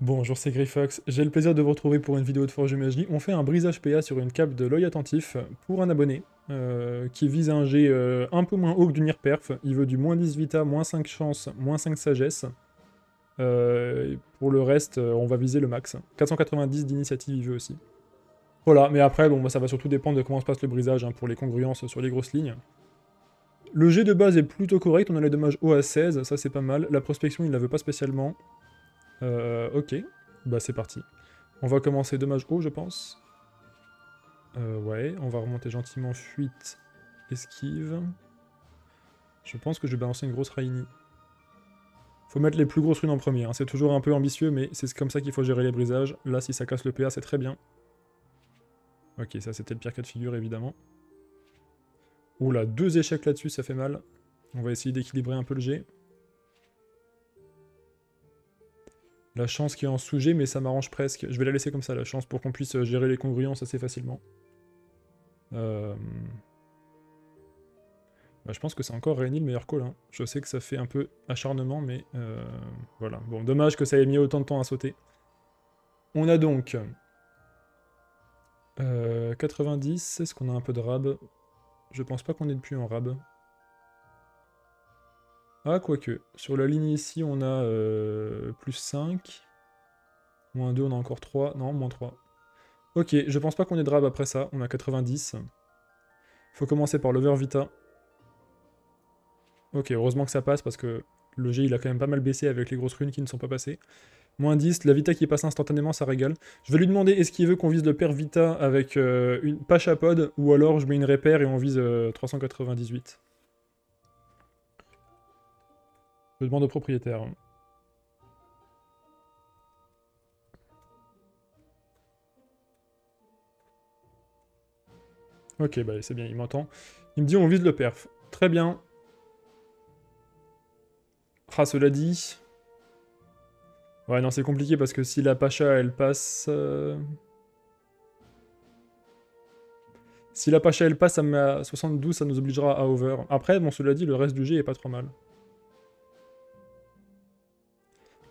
Bonjour, c'est Greyfox. J'ai le plaisir de vous retrouver pour une vidéo de Forge Magie. On fait un brisage PA sur une cape de l'œil attentif pour un abonné euh, qui vise un G euh, un peu moins haut que du Nirperf. Il veut du moins 10 vita, moins 5 chance, moins 5 sagesse. Euh, pour le reste, on va viser le max. 490 d'initiative, il veut aussi. Voilà, mais après, bon, bah, ça va surtout dépendre de comment se passe le brisage hein, pour les congruences sur les grosses lignes. Le G de base est plutôt correct, on a les dommages hauts à 16, ça c'est pas mal. La prospection, il la veut pas spécialement. Euh, ok, bah c'est parti. On va commencer dommage haut, je pense. Euh, ouais, on va remonter gentiment, fuite, esquive. Je pense que je vais balancer une grosse Raini. Faut mettre les plus grosses runes en premier, hein. c'est toujours un peu ambitieux, mais c'est comme ça qu'il faut gérer les brisages. Là, si ça casse le PA, c'est très bien. Ok, ça c'était le pire cas de figure, évidemment. Oula, deux échecs là-dessus, ça fait mal. On va essayer d'équilibrer un peu le G. La chance qui est en sous mais ça m'arrange presque. Je vais la laisser comme ça, la chance, pour qu'on puisse euh, gérer les congruences assez facilement. Euh, bah, je pense que c'est encore Réuni le meilleur call. Hein. Je sais que ça fait un peu acharnement, mais euh, voilà. Bon, dommage que ça ait mis autant de temps à sauter. On a donc 90. Est-ce qu'on a un peu de rab? Je pense pas qu'on ait depuis en rab. Ah, quoique. Sur la ligne ici, on a euh, plus 5. Moins 2, on a encore 3. Non, moins 3. Ok, je pense pas qu'on ait drab après ça. On a 90. Faut commencer par l'over vita. Ok, heureusement que ça passe parce que le G il a quand même pas mal baissé avec les grosses runes qui ne sont pas passées. Moins 10, la Vita qui passe instantanément, ça régale. Je vais lui demander est-ce qu'il veut qu'on vise le père Vita avec euh, une Pachapod ou alors je mets une repère et on vise 398. Je demande au propriétaire. Ok, bah c'est bien, il m'entend. Il me dit on vise le perf. Très bien. Ah, cela dit... Ouais, non, c'est compliqué parce que si la Pacha, elle passe... Euh, si la Pacha, elle passe, à 72, ça nous obligera à over. Après, bon, cela dit, le reste du G est pas trop mal.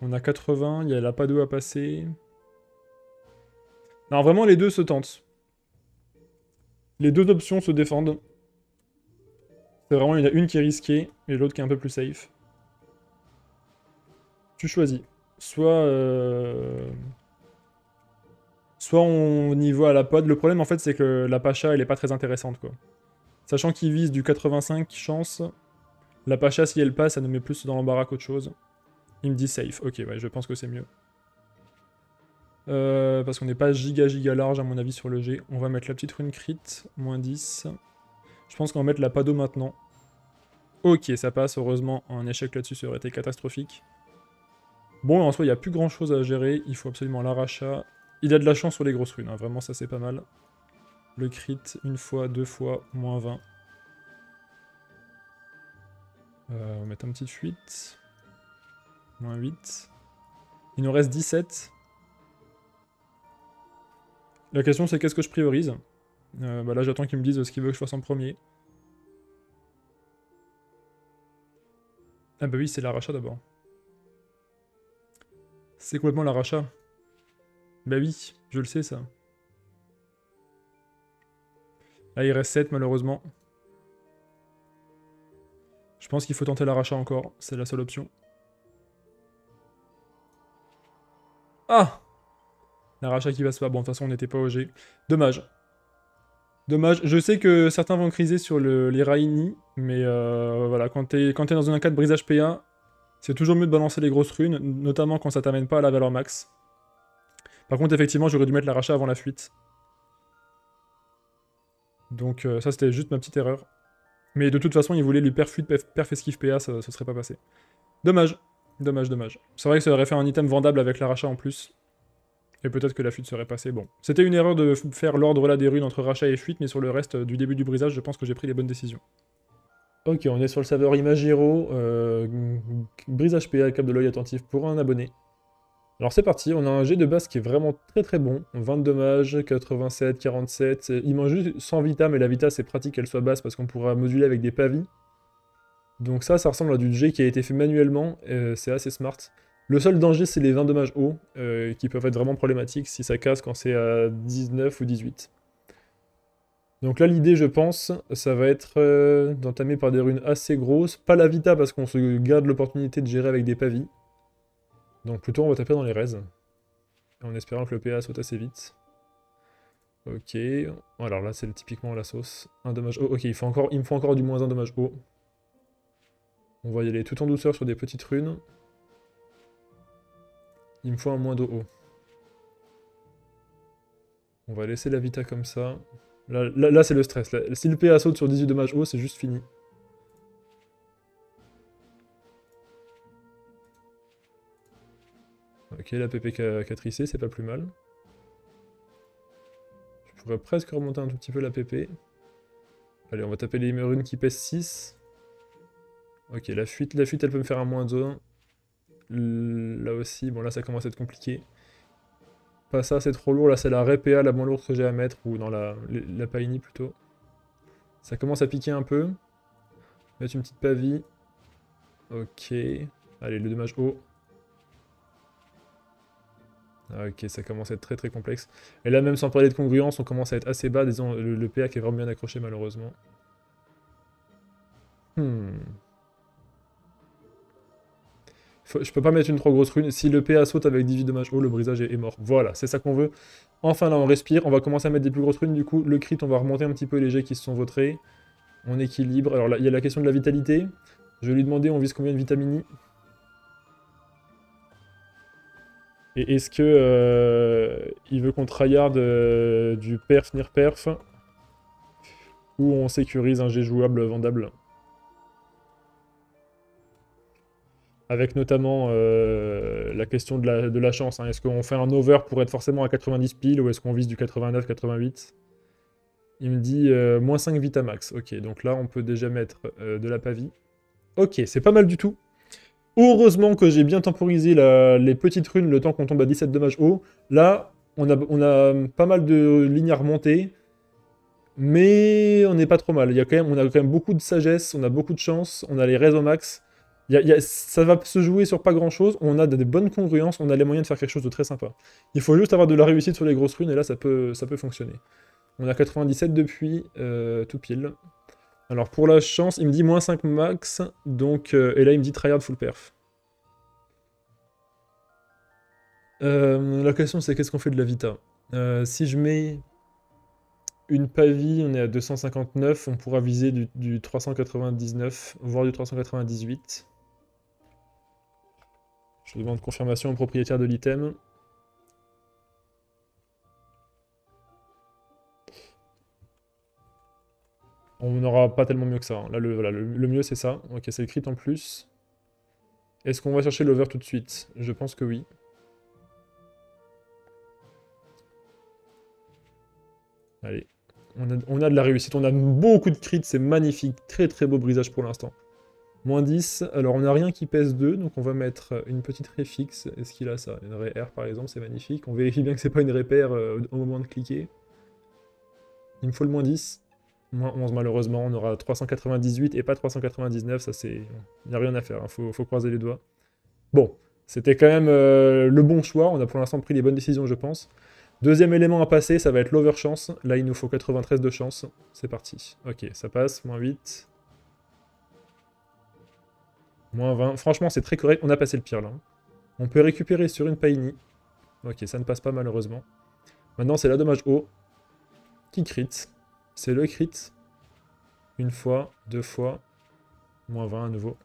On a 80, il y a la Pado à passer. Non, vraiment, les deux se tentent. Les deux options se défendent. C'est vraiment, il y en a une qui est risquée et l'autre qui est un peu plus safe. Tu choisis. Soit... Euh, soit on y va à la pod. Le problème, en fait, c'est que la Pacha, elle est pas très intéressante, quoi. Sachant qu'il vise du 85 chance, la Pacha, si elle passe, ça nous met plus dans l'embarras qu'autre chose. Il me dit safe. Ok, ouais, je pense que c'est mieux. Euh, parce qu'on n'est pas giga giga large à mon avis sur le G. On va mettre la petite rune crit, moins 10. Je pense qu'on va mettre la pado maintenant. Ok, ça passe, heureusement, un échec là-dessus ça aurait été catastrophique. Bon, en soi, il n'y a plus grand chose à gérer, il faut absolument l'arrachat. Il a de la chance sur les grosses runes, hein. vraiment ça c'est pas mal. Le crit, une fois, deux fois, moins 20. Euh, on va mettre un petit fuite. Moins 8. Il nous reste 17. La question c'est qu'est-ce que je priorise? Euh, bah Là j'attends qu'il me dise ce qu'il veut que je fasse en premier. Ah bah oui, c'est l'arrachat d'abord. C'est complètement l'arrachat. Bah oui, je le sais ça. Là il reste 7 malheureusement. Je pense qu'il faut tenter l'arrachat encore, c'est la seule option. Ah L'arrachat qui passe pas. Bon, de toute façon, on n'était pas au G. Dommage. Dommage. Je sais que certains vont criser sur les Raini, mais euh, voilà, quand t'es es dans un cas de brisage PA, c'est toujours mieux de balancer les grosses runes, notamment quand ça t'amène pas à la valeur max. Par contre, effectivement, j'aurais dû mettre l'arrachat avant la fuite. Donc euh, ça, c'était juste ma petite erreur. Mais de toute façon, il voulait lui perf perf esquive PA, ça, ça serait pas passé. Dommage. Dommage, dommage. C'est vrai que ça aurait fait un item vendable avec l'arachat en plus. Et peut-être que la fuite serait passée. Bon, c'était une erreur de faire l'ordre là des runes entre rachat et fuite, mais sur le reste du début du brisage, je pense que j'ai pris les bonnes décisions. Ok, on est sur le serveur Imagiro, euh, brisage PA, cap de l'œil attentif pour un abonné. Alors c'est parti, on a un jet de base qui est vraiment très très bon. 20 de dommages, 87, 47. Il manque juste 100 vita, mais la vita c'est pratique qu'elle soit basse parce qu'on pourra moduler avec des pavis. Donc ça, ça ressemble à du G qui a été fait manuellement, c'est assez smart. Le seul danger, c'est les 20 dommages hauts, euh, qui peuvent être vraiment problématiques si ça casse quand c'est à 19 ou 18. Donc là, l'idée, je pense, ça va être euh, d'entamer par des runes assez grosses. Pas la Vita, parce qu'on se garde l'opportunité de gérer avec des pavis. Donc plutôt, on va taper dans les raises. En espérant que le PA saute assez vite. Ok. Alors là, c'est typiquement la sauce. Un dommage haut. Ok, il, faut encore, il me faut encore du moins un dommage haut. On va y aller tout en douceur sur des petites runes. Il me faut un moins de haut. On va laisser la Vita comme ça. Là, c'est le stress. si le PA saute sur 18 dommages haut, c'est juste fini. Ok, la PP trissé, c'est pas plus mal. Je pourrais presque remonter un tout petit peu la PP. Allez, on va taper les runes qui pèsent 6. Ok, la fuite, la fuite, elle peut me faire un moins 1. Là aussi, bon là ça commence à être compliqué. Pas ça, c'est trop lourd. Là, c'est la RPA la moins lourde que j'ai à mettre, ou dans la, la Paini plutôt. Ça commence à piquer un peu. Mettre une petite pavie. Ok. Allez, le dommage haut. Ok, ça commence à être très très complexe. Et là, même sans parler de congruence, on commence à être assez bas. Disons, le, le PA qui est vraiment bien accroché, malheureusement. Hmm. Je peux pas mettre une trop grosse rune. Si le PA saute avec 18 dommages haut, le brisage est, mort. Voilà, c'est ça qu'on veut. Enfin là, on respire. On va commencer à mettre des plus grosses runes. Du coup, le crit, on va remonter un petit peu les jets qui se sont votrés. On équilibre. Alors là, il y a la question de la vitalité. Je vais lui demander, on vise combien de vitamini Et est-ce que euh, il veut qu'on tryhard euh, du perf near perf? Ou on sécurise un jet jouable vendable? Avec notamment euh, la question de la, chance. Hein. Est-ce qu'on fait un over pour être forcément à 90 piles ou est-ce qu'on vise du 89, 88 Il me dit euh, moins 5 Vitamax. Ok, donc là on peut déjà mettre euh, de la pavie. Ok, c'est pas mal du tout. Heureusement que j'ai bien temporisé les petites runes le temps qu'on tombe à 17 dommages haut. Là, on a, on a pas mal de lignes à remonter. Mais on n'est pas trop mal. Il y a quand même, on a quand même beaucoup de sagesse, on a beaucoup de chance, on a les réseaux max ça va se jouer sur pas grand chose, on a des bonnes congruences, on a les moyens de faire quelque chose de très sympa. Il faut juste avoir de la réussite sur les grosses runes et là ça peut, ça peut fonctionner. On a 97 depuis, euh, tout pile. Alors pour la chance, il me dit moins 5 max, donc, euh, et là il me dit tryhard full perf. Euh, la question c'est qu'est-ce qu'on fait de la Vita? Si je mets une pavie, on est à 259, on pourra viser du, du 399, voire du 398. Je demande confirmation au propriétaire de l'item. On n'aura pas tellement mieux que ça. Hein. Le, mieux, c'est ça. Ok, c'est le crit en plus. Est-ce qu'on va chercher l'over tout de suite? Je pense que oui. Allez. On a, on a de la réussite. On a beaucoup de crits. C'est magnifique. Très très beau brisage pour l'instant. Moins 10, alors on n'a rien qui pèse 2, donc on va mettre une petite raie fixe. Est-ce qu'il a ça? Une raie R par exemple, c'est magnifique. On vérifie bien que c'est pas une répère euh, au moment de cliquer. Il me faut le moins 10. Moins 11 malheureusement, on aura 398 et pas 399, ça c'est... Il n'y a rien à faire, il hein. faut, croiser les doigts. Bon, c'était quand même euh, le bon choix, on a pour l'instant pris les bonnes décisions je pense. Deuxième élément à passer, ça va être l'overchance. Là il nous faut 93 de chance, c'est parti. Ok, ça passe, moins 8. Moins 20. Franchement, c'est très correct. On a passé le pire, là. On peut récupérer sur une Paini. Ok, ça ne passe pas, malheureusement. Maintenant, c'est la dommage haut. Qui crit? C'est le crit. Une fois, deux fois. Moins 20 à nouveau.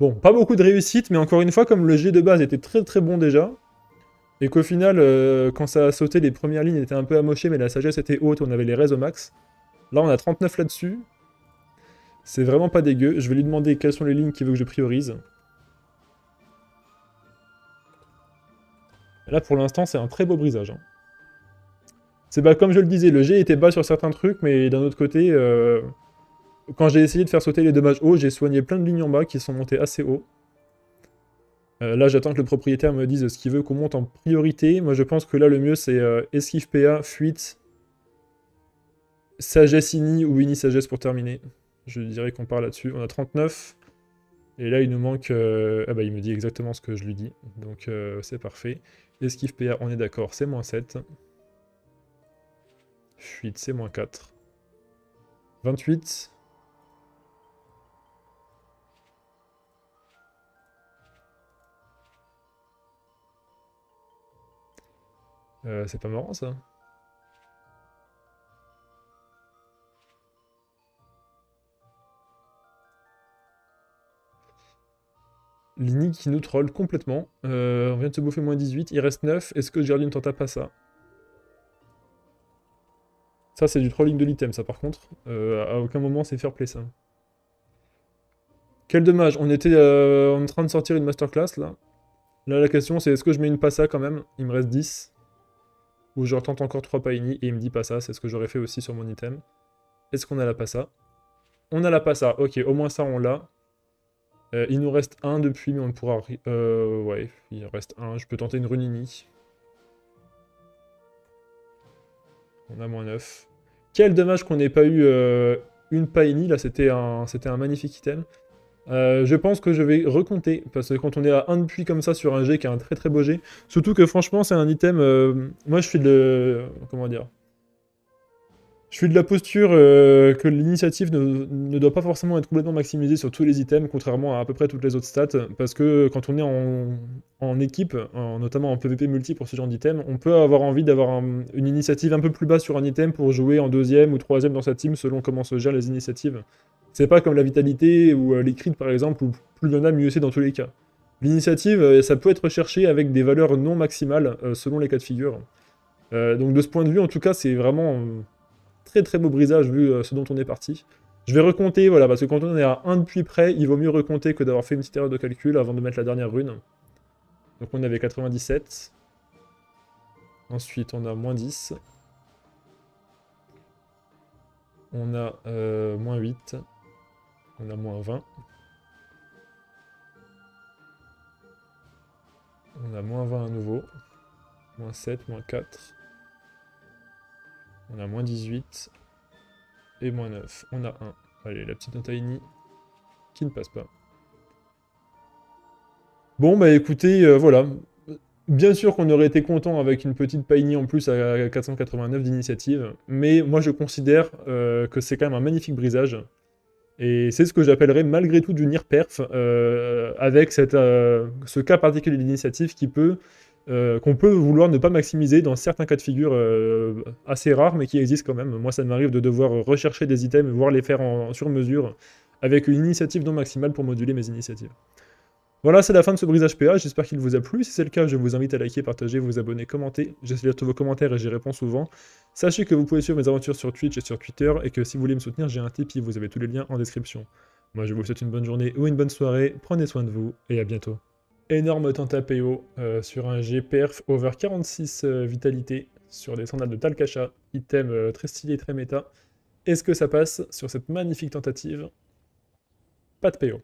Bon, pas beaucoup de réussite, mais encore une fois, comme le G de base était très très bon déjà, et qu'au final, euh, quand ça a sauté, les premières lignes étaient un peu amochées, mais la sagesse était haute, on avait les raises au max. Là, on a 39 là-dessus. C'est vraiment pas dégueu. Je vais lui demander quelles sont les lignes qu'il veut que je priorise. Là, pour l'instant, c'est un très beau brisage. Hein. C'est bah, comme je le disais, le G était bas sur certains trucs, mais d'un autre côté, euh, quand j'ai essayé de faire sauter les dommages hauts, j'ai soigné plein de lignes en bas qui sont montées assez haut. Euh, là, j'attends que le propriétaire me dise ce qu'il veut qu'on monte en priorité. Moi, je pense que là, le mieux, c'est euh, esquive PA, fuite, sagesse ini ou ini sagesse pour terminer. Je dirais qu'on part là-dessus. On a 39. Et là, il nous manque... euh, Ah bah, il me dit exactement ce que je lui dis. Donc, euh, c'est parfait. Esquive PA, on est d'accord, c'est moins 7. Fuite, c'est moins 4. 28. Euh, c'est pas marrant, ça Lini qui nous troll complètement. Euh, on vient de se bouffer moins 18, il reste 9. Est-ce que Gerline tenta pas ça? Ça, c'est du trolling de l'item, ça, par contre. Euh, à aucun moment, c'est fair play, ça. Quel dommage, on était euh, en train de sortir une masterclass, là. Là, la question, c'est est-ce que je mets une passa, quand même? Il me reste 10. Ou je retente encore 3 paini, et il me dit passa, c'est ce que j'aurais fait aussi sur mon item. Est-ce qu'on a la passa? On a la passa, ok, au moins ça, on l'a. Euh, il nous reste un depuis, mais on pourra... Euh, ouais, il reste un. Je peux tenter une runini. On a moins 9. Quel dommage qu'on n'ait pas eu euh, une Paini. Là, c'était un, magnifique item. Euh, je pense que je vais recompter. Parce que quand on est à un depuis comme ça sur un G qui est un très très beau G, surtout que franchement, c'est un item. moi, je suis de. Comment dire je suis de la posture euh, que l'initiative ne, doit pas forcément être complètement maximisée sur tous les items, contrairement à à peu près toutes les autres stats, parce que quand on est en, en équipe, en- notamment en PvP multi pour ce genre d'item, on peut avoir envie d'avoir un- une initiative un peu plus basse sur un item pour jouer en deuxième ou troisième dans sa team selon comment se gèrent les initiatives. C'est pas comme la vitalité ou euh, les crits par exemple, où plus il y en a, mieux c'est dans tous les cas. L'initiative, euh, ça peut être recherché avec des valeurs non maximales selon les cas de figure. Donc de ce point de vue, en tout cas, c'est vraiment très très beau brisage vu euh, ce dont on est parti. Je vais recompter, voilà, parce que quand on est à 1 depuis près, il vaut mieux recompter que d'avoir fait une petite erreur de calcul avant de mettre la dernière rune. Donc on avait 97. Ensuite, on a moins 10. On a euh, moins 8. On a moins 20. On a moins 20 à nouveau. Moins 7, moins 4. On a moins 18. Et moins 9. On a 1. Allez, la petite Tiny qui ne passe pas. Bon, bah écoutez, euh, voilà. Bien sûr qu'on aurait été content avec une petite Paini en plus à 489 d'initiative, mais moi je considère euh, que c'est quand même un magnifique brisage. Et c'est ce que j'appellerais malgré tout du Nier Perf, euh, avec ce cas particulier d'initiative qui peut, euh, qu'on peut vouloir ne pas maximiser dans certains cas de figure euh, assez rares, mais qui existent quand même. Moi ça m'arrive de devoir rechercher des items, voire les faire en, sur mesure, avec une initiative non maximale pour moduler mes initiatives. Voilà, c'est la fin de ce brisage PA, j'espère qu'il vous a plu. Si c'est le cas, je vous invite à liker, partager, vous abonner, commenter. J'essaie de tous vos commentaires et j'y réponds souvent. Sachez que vous pouvez suivre mes aventures sur Twitch et sur Twitter, et que si vous voulez me soutenir, j'ai un Tipeee, vous avez tous les liens en description. Moi, je vous souhaite une bonne journée ou une bonne soirée, prenez soin de vous, et à bientôt. Énorme tenta PO euh, sur un G perf over 46 euh, vitalité sur des sandales de Talcacha, item euh, très stylé, très méta. Est-ce que ça passe sur cette magnifique tentative? Pas de PO.